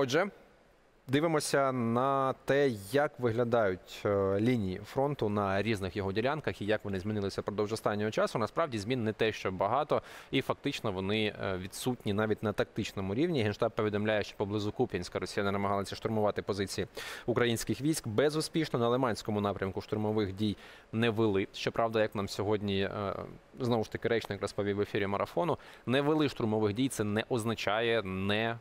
Отже, дивимося на те, як виглядають е, лінії фронту на різних його ділянках і як вони змінилися впродовж останнього часу. Насправді змін не те, що багато, і фактично вони е, відсутні навіть на тактичному рівні. Генштаб повідомляє, що поблизу Куп'янська росіяни намагалися штурмувати позиції українських військ безуспішно. На Лиманському напрямку штурмових дій не вели. Щоправда, як нам сьогодні е, знову ж таки речник розповів в ефірі марафону, не вели штурмових дій. Це не означає не е,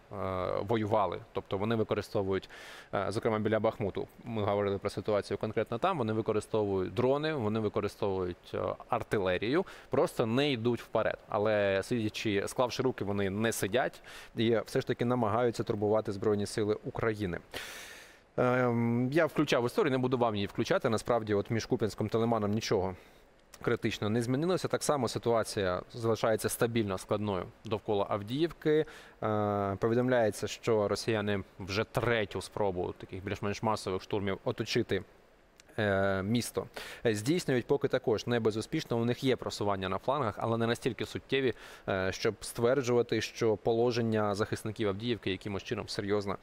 воювали. Тобто вони використовують, е, зокрема біля Бахмуту. Ми говорили про ситуацію конкретно там. Вони використовують дрони, вони використовують е, артилерію, просто не йдуть вперед. Але сидячи, склавши руки, вони не сидять і все ж таки намагаються турбувати збройні сили України. Ем, Я включав історію, не буду вам її включати. Насправді, от між Куп'янськом та Лиманом нічого критично не змінилося. Так само ситуація залишається стабільно складною довкола Авдіївки. Е, Повідомляється, що росіяни вже третю спробу таких більш-менш масових штурмів оточити. Е, Місто Е, здійснюють поки також не безуспішно. У них є просування на флангах, але не настільки суттєві, е, щоб стверджувати, що положення захисників Авдіївки якимось чином серйозно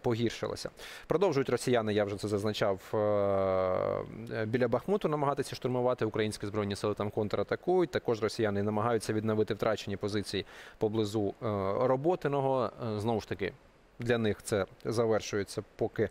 погіршилося. Продовжують росіяни, я вже це зазначав біля Бахмуту, намагатися штурмувати українські збройні сили там контратакують. Також росіяни намагаються відновити втрачені позиції поблизу роботиного. Знову ж таки. Для них це завершується поки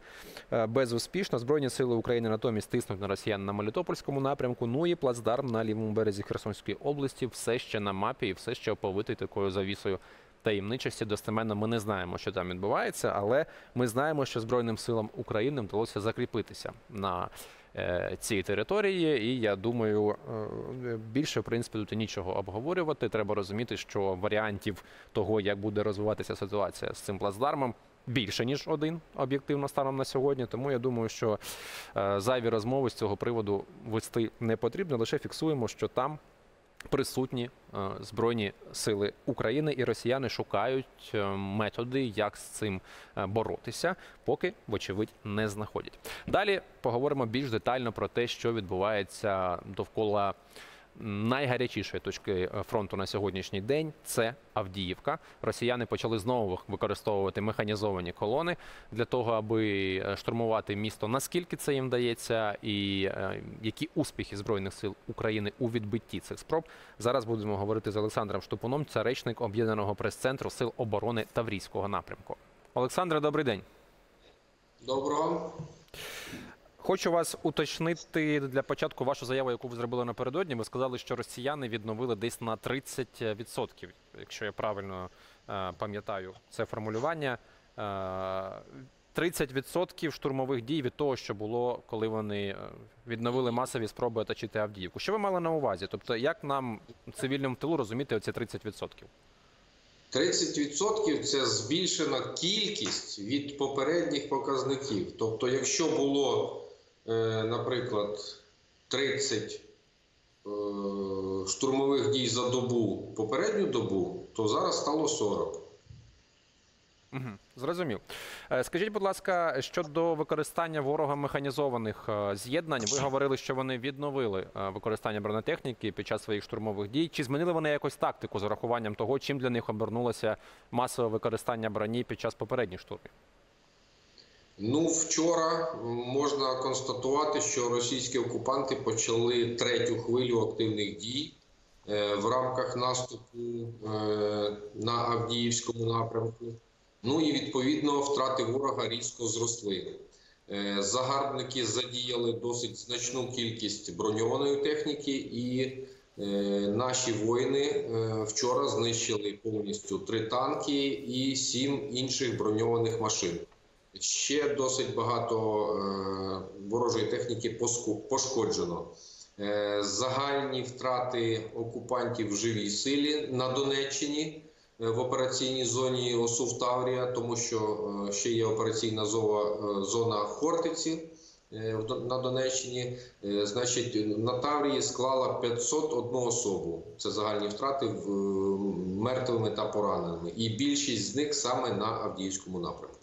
е, безуспішно. Збройні сили України натомість тиснуть на росіян на Мелітопольському напрямку. Ну і плацдарм на лівому березі Херсонської області все ще на мапі і все ще оповитий такою завісою таємничості. Достеменно ми не знаємо, що там відбувається, але ми знаємо, що Збройним силам України вдалося закріпитися на е, цій території. І я думаю, е, більше в принципі тут нічого обговорювати. Треба розуміти, що варіантів того, як буде розвиватися ситуація з цим плацдармом. Більше ніж один об'єктивно станом на сьогодні, тому я думаю, що е, зайві розмови з цього приводу вести не потрібно. Лише фіксуємо, що там присутні е, збройні сили України, і росіяни шукають е, методи, як з цим е, боротися, поки, вочевидь, не знаходять. Далі поговоримо більш детально про те, що відбувається довкола найгарячішої точки е, фронту на сьогоднішній день. Це Авдіївка. Росіяни почали знову використовувати механізовані колони для того, аби е, штурмувати місто. Наскільки це їм вдається, і е, які успіхи збройних сил України у відбитті цих спроб зараз будемо говорити з Олександром Штупуном. Це речник об'єднаного прес-центру сил оборони Таврійського напрямку. Олександре, добрий день. Доброго. Хочу вас уточнити для початку вашу заяву, яку ви зробили напередодні. Ви сказали, що росіяни відновили десь на 30%, якщо я правильно е, пам'ятаю це формулювання. Е, 30% штурмових дій від того, що було, коли вони е, відновили масові спроби оточити Авдіївку. Що ви мали на увазі? Тобто, як нам цивільному тилу розуміти оці 30%? 30% це збільшена кількість від попередніх показників. Тобто, якщо було, е, наприклад, 30 е, штурмових дій за добу попередню добу, то зараз стало 40. Угу, зрозумів. Е, Скажіть, будь ласка, щодо використання ворога механізованих е, з'єднань, ви говорили, що вони відновили е, використання бронетехніки під час своїх штурмових дій. Чи змінили вони якось тактику з урахуванням того, чим для них обернулося масове використання броні під час попередніх штурмів? Ну, вчора можна констатувати, що російські окупанти почали третю хвилю активних дій е, в рамках наступу е, на Авдіївському напрямку. Ну і відповідно втрати ворога різко зросли. Е, Загарбники задіяли досить значну кількість броньованої техніки, і наші воїни вчора знищили повністю три танки і сім інших броньованих машин. Ще досить багато е, ворожої техніки пошкоджено. Е, Загальні втрати окупантів в живій силі на Донеччині е, в операційній зоні ОСУВ Таврія, тому що ще є операційна зова, зона Хортиці е, на Донеччині. Значить, на Таврії склала 501 особу. Це загальні втрати в мертвими та пораненими. І більшість з них саме на Авдіївському напрямку.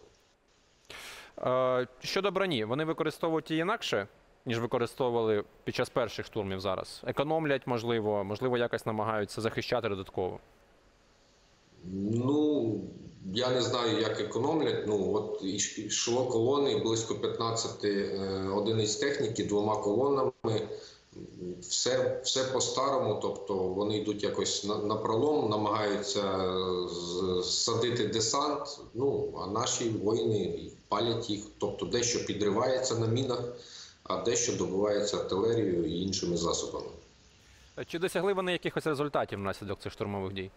Е, Щодо броні, вони використовують її інакше, ніж використовували під час перших штурмів зараз. Економлять, можливо, можливо, якось намагаються захищати додатково. Ну, Я не знаю, як економлять. Ну от йшло колони близько 15 е, одиниць техніки двома колонами. Все, все по-старому, тобто вони йдуть якось на, на пролом, намагаються зсадити десант. Ну а наші воїни палять їх, тобто дещо підривається на мінах, а дещо добувається артилерією і іншими засобами. Чи досягли вони якихось результатів внаслідок цих штурмових дій?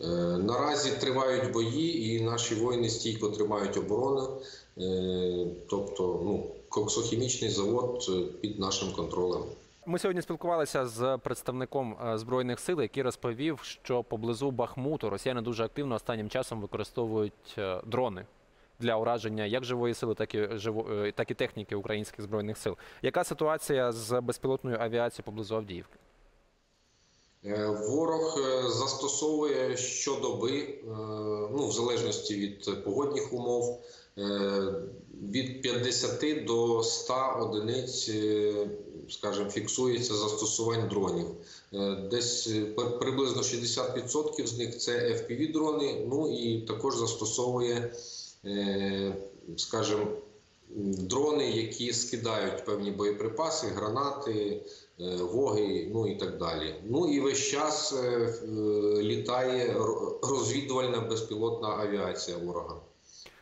Е, Наразі тривають бої, і наші воїни стійко тримають оборону. Е, Тобто, ну, коксохімічний завод е, під нашим контролем. Ми сьогодні спілкувалися з представником е, збройних сил, який розповів, що поблизу Бахмуту росіяни дуже активно останнім часом використовують е, дрони для ураження як живої сили, так і живо, е, так і техніки українських збройних сил. Яка ситуація з безпілотною авіацією поблизу Авдіївки? Е, Ворог е, застосовує щодоби, ну, в залежності від погодних умов, від 50 до 100 одиниць, скажімо, фіксується застосувань дронів. Десь приблизно 60% з них це FPV-дрони, ну і також застосовує, скажімо, дрони, які скидають певні боєприпаси, гранати, е, воги, ну і так далі. Ну і весь час е, е, літає розвідувальна безпілотна авіація ворога.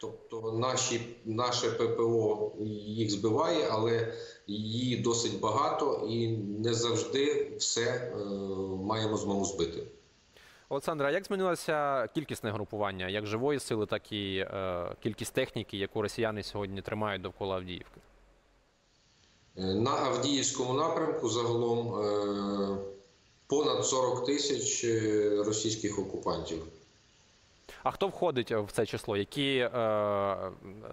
Тобто наші, наше ППО їх збиває, але її досить багато і не завжди все е, маємо змогу збити. Олександра, а як змінилося кількісне групування, як живої сили, так і е, кількість техніки, яку росіяни сьогодні тримають довкола Авдіївки? Е, На Авдіївському напрямку загалом е, понад 40 тисяч е, російських окупантів. А хто входить в це число? Які е,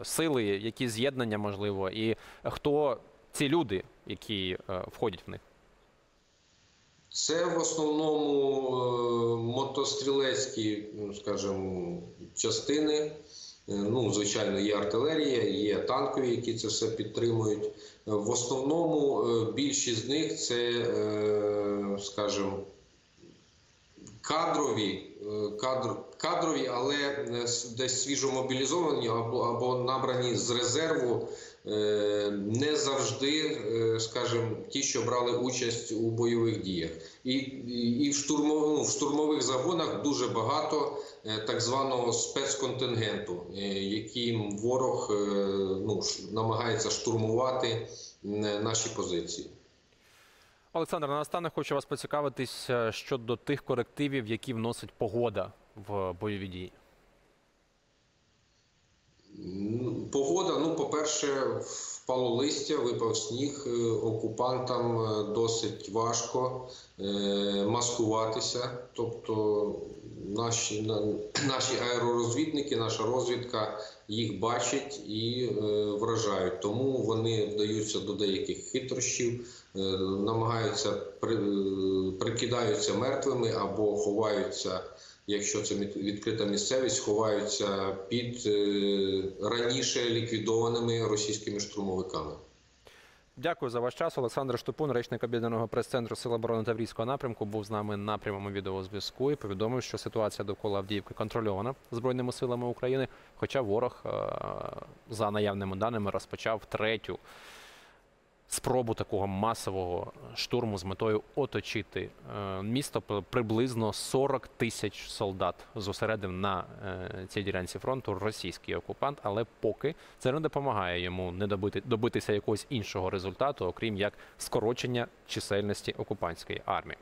сили, які з'єднання можливо, і хто ці люди, які е, входять в них? Це в основному е, мотострілецькі, ну, скажімо, частини. Е, Ну, звичайно, є артилерія, є танкові, які це все підтримують. Е, В основному більшість з них це, скажімо, кадрові, е, кадр, кадрові, але е, десь свіжо мобілізовані або, або набрані з резерву, е, не завжди, скажімо, ті, що брали участь у бойових діях. І, і, в, штурмов, ну, в штурмових загонах дуже багато так званого спецконтингенту, яким ворог ну, намагається штурмувати наші позиції. Олександр, наостанок хочу вас поцікавитись е, щодо тих корективів, які вносить погода в бойові дії. Погода, ну, по-перше, впало листя, випав сніг. е, Окупантам е, досить важко маскуватися. Тобто наші, на- наші аеророзвідники, наша розвідка їх бачить і е, вражають. Тому вони вдаються до деяких хитрощів, е, намагаються е, прикидаються мертвими або ховаються якщо це відкрита місцевість, ховаються під раніше ліквідованими російськими штурмовиками. Дякую за ваш час. Олександр Штупун, речник об'єднаного прес-центру Сил оборони Таврійського напрямку, був з нами на прямому відеозв'язку і повідомив, що ситуація довкола Авдіївки контрольована збройними силами України. Хоча ворог, е, за наявними даними, розпочав третю спробу такого масового штурму з метою оточити е, місто. Приблизно 40 тисяч солдат зосередив на е, цій ділянці фронту російський окупант, але поки це не допомагає йому не добити добитися якогось іншого результату, окрім як скорочення чисельності окупантської армії.